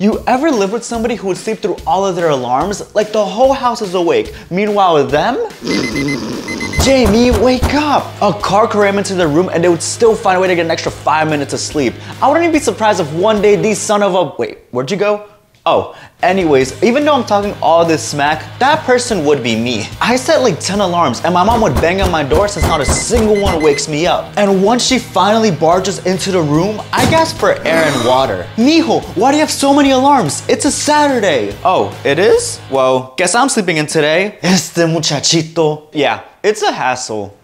You ever live with somebody who would sleep through all of their alarms? Like the whole house is awake. Meanwhile, them? Jamie, wake up! A car ram into their room and they would still find a way to get an extra five minutes of sleep. I wouldn't even be surprised if one day these son of a- Wait, where'd you go? Oh, anyways, even though I'm talking all this smack, that person would be me. I set like 10 alarms and my mom would bang on my door since not a single one wakes me up. And once she finally barges into the room, I gasp for air and water. Mijo, why do you have so many alarms? It's a Saturday. Oh, it is? Well, guess I'm sleeping in today. Este muchachito. Yeah, it's a hassle.